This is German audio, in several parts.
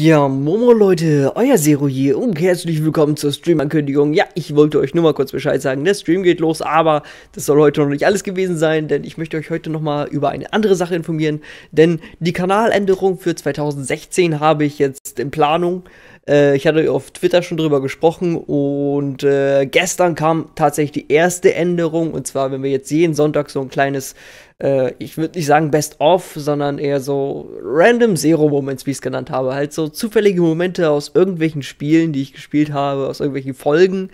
Ja, Momo Leute, euer Zero hier und herzlich willkommen zur Stream-Ankündigung. Ja, ich wollte euch nur mal kurz Bescheid sagen, der Stream geht los, aber das soll heute noch nicht alles gewesen sein, denn ich möchte euch heute noch mal über eine andere Sache informieren, denn die Kanaländerung für 2016 habe ich jetzt in Planung. Äh, ich hatte auf Twitter schon drüber gesprochen und äh, gestern kam tatsächlich die erste Änderung und zwar, wenn wir jetzt jeden Sonntag so ein kleines äh, ich würde nicht sagen Best of, sondern eher so Random Zero Moments, wie ich es genannt habe. Halt so zufällige Momente aus irgendwelchen Spielen, die ich gespielt habe, aus irgendwelchen Folgen.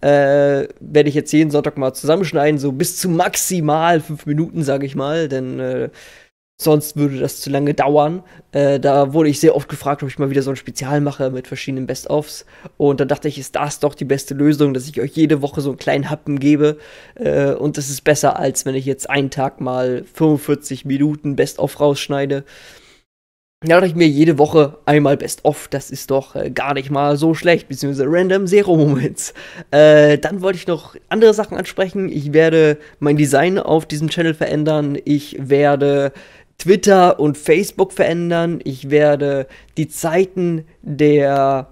Äh, werde ich jetzt jeden Sonntag mal zusammenschneiden, so bis zu maximal fünf Minuten, sage ich mal, denn äh, Sonst würde das zu lange dauern. Äh, da wurde ich sehr oft gefragt, ob ich mal wieder so ein Spezial mache mit verschiedenen Best-ofs. Und da dachte ich, ist das doch die beste Lösung, dass ich euch jede Woche so einen kleinen Happen gebe. Äh, und das ist besser, als wenn ich jetzt einen Tag mal 45 Minuten Best-of rausschneide. Da dachte ich mir jede Woche einmal Best-of, das ist doch äh, gar nicht mal so schlecht, beziehungsweise Random Zero Moments. Äh, dann wollte ich noch andere Sachen ansprechen. Ich werde mein Design auf diesem Channel verändern. Ich werde Twitter und Facebook verändern. Ich werde die Zeiten der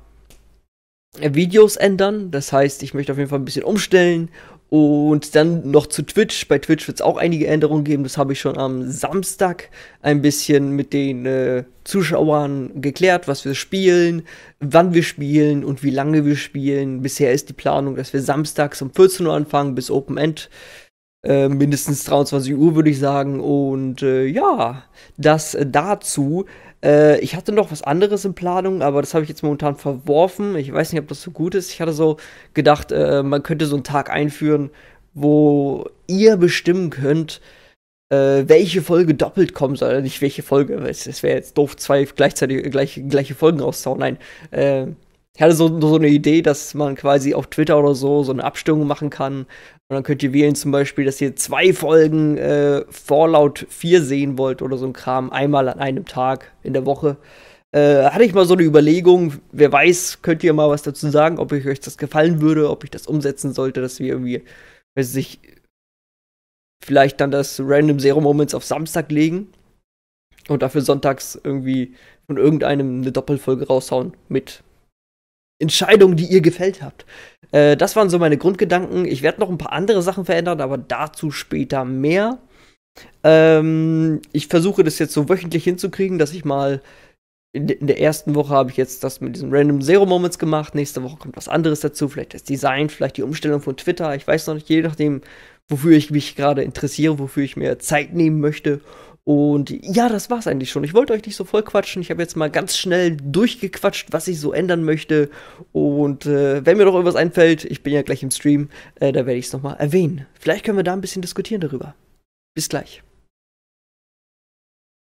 Videos ändern. Das heißt, ich möchte auf jeden Fall ein bisschen umstellen. Und dann noch zu Twitch. Bei Twitch wird es auch einige Änderungen geben. Das habe ich schon am Samstag ein bisschen mit den äh, Zuschauern geklärt, was wir spielen, wann wir spielen und wie lange wir spielen. Bisher ist die Planung, dass wir samstags um 14 Uhr anfangen bis Open End. Äh, mindestens 23 Uhr, würde ich sagen. Und äh, ja, das dazu. Äh, ich hatte noch was anderes in Planung, aber das habe ich jetzt momentan verworfen. Ich weiß nicht, ob das so gut ist. Ich hatte so gedacht, äh, man könnte so einen Tag einführen, wo ihr bestimmen könnt, äh, welche Folge doppelt kommen soll. Nicht welche Folge, es wäre jetzt doof, zwei gleichzeitig gleich, gleiche Folgen rauszuhauen. Nein. Ich hatte so, so eine Idee, dass man quasi auf Twitter oder so so eine Abstimmung machen kann, und dann könnt ihr wählen zum Beispiel, dass ihr zwei Folgen äh, Fallout 4 sehen wollt oder so ein Kram, einmal an einem Tag in der Woche. Äh, hatte ich mal so eine Überlegung, wer weiß, könnt ihr mal was dazu sagen, ob euch das gefallen würde, ob ich das umsetzen sollte, dass wir irgendwie, weiß ich, vielleicht dann das Random Zero Moments auf Samstag legen und dafür sonntags irgendwie von irgendeinem eine Doppelfolge raushauen mit Entscheidungen, die ihr gefällt habt. Äh, das waren so meine Grundgedanken. Ich werde noch ein paar andere Sachen verändern, aber dazu später mehr. Ähm, ich versuche das jetzt so wöchentlich hinzukriegen, dass ich mal in, in der ersten Woche habe ich jetzt das mit diesen Random Zero Moments gemacht. Nächste Woche kommt was anderes dazu. Vielleicht das Design, vielleicht die Umstellung von Twitter. Ich weiß noch nicht, je nachdem, wofür ich mich gerade interessiere, wofür ich mir Zeit nehmen möchte. Und ja, das war's eigentlich schon. Ich wollte euch nicht so voll quatschen. Ich habe jetzt mal ganz schnell durchgequatscht, was ich so ändern möchte. Und äh, wenn mir noch irgendwas einfällt, ich bin ja gleich im Stream, äh, da werde ich es nochmal erwähnen. Vielleicht können wir da ein bisschen diskutieren darüber. Bis gleich.